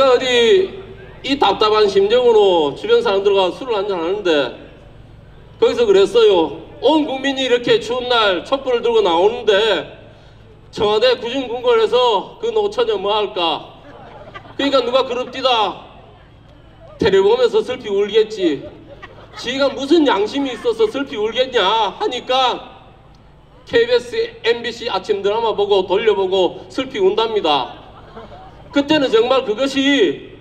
제가 어디 이 답답한 심정으로 주변 사람들과 술을 한잔 하는데 거기서 그랬어요. 온 국민이 이렇게 추운 날 촛불을 들고 나오는데 청와대 구중궁궐에서 그 노처녀 뭐 할까? 그러니까 누가 그럽디다. 테레비 보면서 슬피 울겠지. 지가 무슨 양심이 있어서 슬피 울겠냐 하니까 KBS, MBC 아침 드라마 보고 돌려보고 슬피 운답니다. 그때는 정말 그것이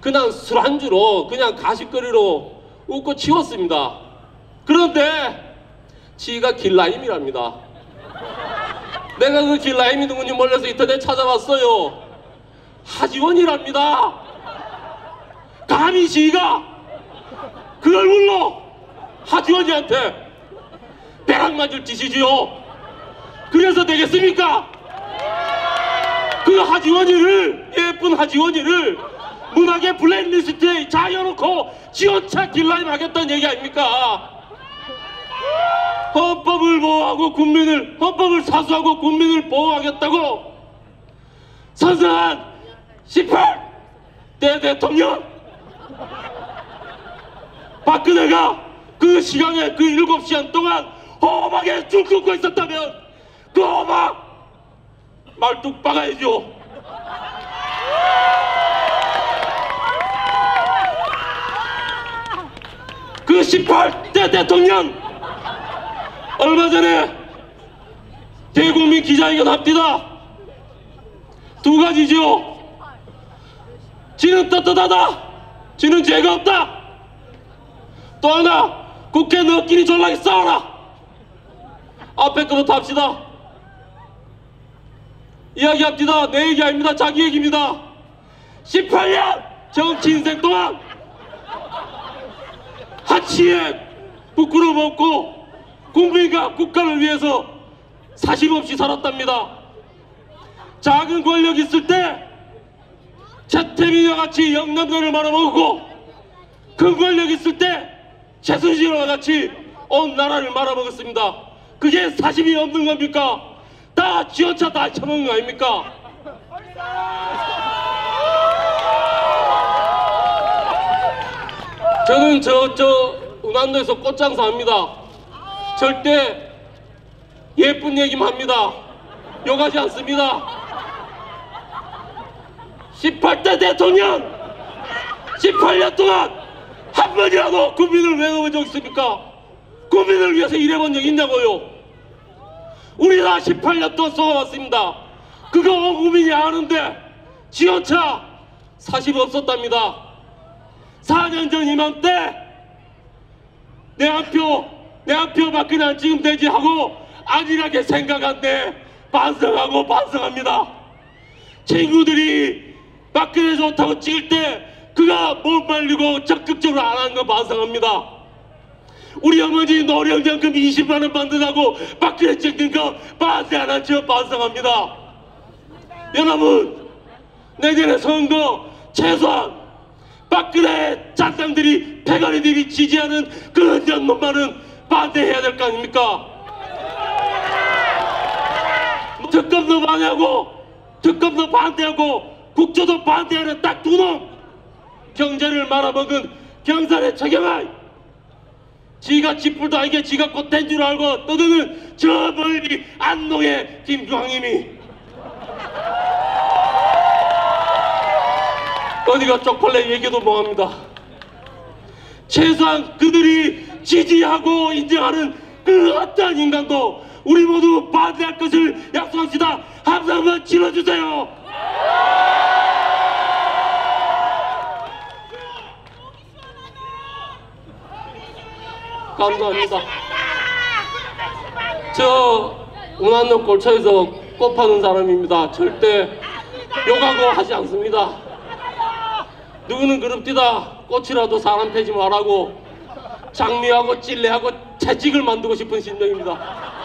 그냥 술 안주로 그냥 가십거리로 웃고 치웠습니다. 그런데 지가 길라임이랍니다. 내가 그 길라임이 누군지 몰라서 인터넷 찾아봤어요. 하지원이랍니다. 감히 지가 그 얼굴로 하지원이한테 배락 맞을 짓이지요. 그래서 되겠습니까? 그 하지원이를 예쁜 하지원이를 문학의 블랙리스트에 자여놓고 지원차 길라임 하겠다는 얘기 아닙니까? 헌법을 보호하고 국민을 헌법을 사수하고 국민을 보호하겠다고 선서한 18대 대통령 박근혜가 그 시간에 그 7시간 동안 험하게 줄 긋고 있었다면 그 말뚝 박아야죠. 그 18대 대통령 얼마 전에 대국민 기자회견 합디다. 두 가지죠. 지는 떳떳하다. 지는 죄가 없다. 또 하나 국회 너끼리 졸라게 싸워라. 앞에 거부터 합시다. 이야기합니다. 내 얘기 아닙니다. 자기 얘기입니다. 18년 정치 인생 동안 한치의 부끄러움 없고 국민과 국가를 위해서 사심 없이 살았답니다. 작은 권력 있을 때 최태민과 같이 영남전을 말아먹고 큰 권력 있을 때 최순실과 같이 온 나라를 말아먹었습니다. 그게 사심이 없는 겁니까? 다 지원차 다 처먹은 거 아닙니까? 저는 저, 저, 운안도에서 꽃장사 합니다. 절대 예쁜 얘기만 합니다. 욕하지 않습니다. 18대 대통령 18년 동안 한 번이라도 국민을 외워본 적 있습니까? 국민을 위해서 일해본 적 있냐고요? 우리 다 18년 동안 쏘아왔습니다. 그거 온 국민이 아는데 지원차 사실 없었답니다. 4년 전 이맘때 내 한 표, 내 한표 박근혜 안 찍으면 되지 하고 안일하게 생각한데 반성하고 반성합니다. 친구들이 박근혜 좋다고 찍을 때 그가 못 말리고 적극적으로 안 한 거 반성합니다. 우리 어머니 노령연금 20만 원 받는다고 박근혜 거 반대 안 한저 반성합니다. 여러분 내년에 선거 최소한 박근혜 짝상들이 패거리들이 지지하는 그런 연문만은 반대해야 될 거 아닙니까? 특검도 반대하고 특검도 반대하고 국조도 반대하는 딱 두 놈 경제를 말아먹은 경산의 최경환 지가 지풀도 아니게 지가 꽃된 줄 알고 떠드는 저 멀리 안동의 김주황님이. 어디가 쪽팔려 얘기도 뭐합니다. 최소한 그들이 지지하고 인정하는 그 어떠한 인간도 우리 모두 반대할 것을 약속합시다. 함성 한번 질러주세요 감사합니다. 저 운안역 골차에서 꽃 파는 사람입니다. 절대 욕하고 하지 않습니다. 누구는 그럽디다. 꽃이라도 사람 패지 말라고 장미하고 찔레하고 채찍을 만들고 싶은 심정입니다